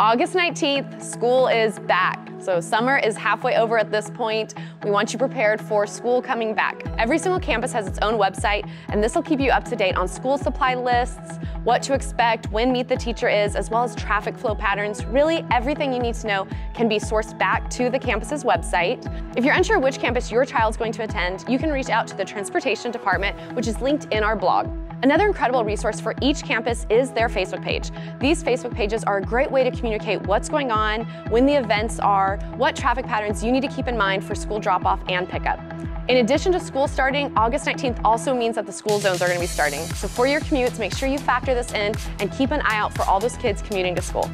August 19th, school is back. So summer is halfway over at this point. We want you prepared for school coming back. Every single campus has its own website, and this will keep you up to date on school supply lists, what to expect, when Meet the Teacher is, as well as traffic flow patterns. Really, everything you need to know can be sourced back to the campus's website. If you're unsure which campus your child's going to attend, you can reach out to the transportation department, which is linked in our blog. Another incredible resource for each campus is their Facebook page. These Facebook pages are a great way to communicate what's going on, when the events are, what traffic patterns you need to keep in mind for school drop-off and pickup. In addition to school starting, August 19th also means that the school zones are going to be starting. So for your commutes, make sure you factor this in and keep an eye out for all those kids commuting to school.